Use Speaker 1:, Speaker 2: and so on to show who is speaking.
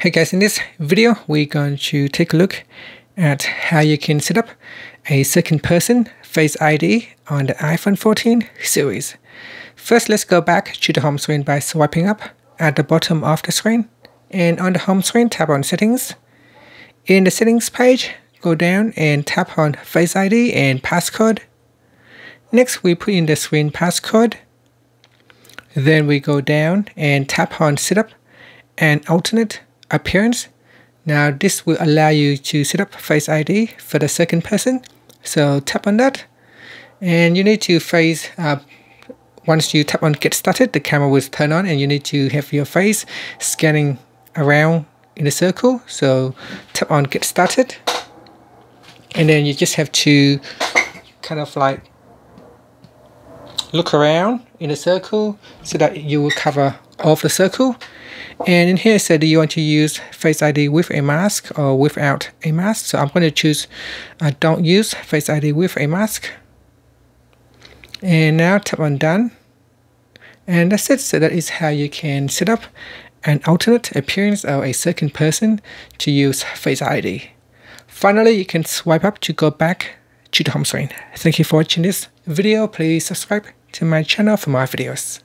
Speaker 1: Hey guys, in this video, we're going to take a look at how you can set up a second person Face ID on the iPhone 14 series. First, let's go back to the home screen by swiping up at the bottom of the screen. And on the home screen, tap on settings. In the settings page, go down and tap on Face ID and passcode. Next, we put in the screen passcode. Then we go down and tap on setup and alternate appearance. Now this will allow you to set up Face ID for the second person. So tap on that and you need to face uh, once you tap on get started the camera will turn on and you need to have your face scanning around in a circle so tap on get started and then you just have to kind of like look around in a circle so that you will cover all of the circle and in here it said you want to use Face ID with a mask or without a mask. So I'm going to choose uh, don't use Face ID with a mask. And now tap on done. And that's it. So that is how you can set up an alternate appearance of a second person to use Face ID. Finally, you can swipe up to go back to the home screen. Thank you for watching this video. Please subscribe to my channel for more videos.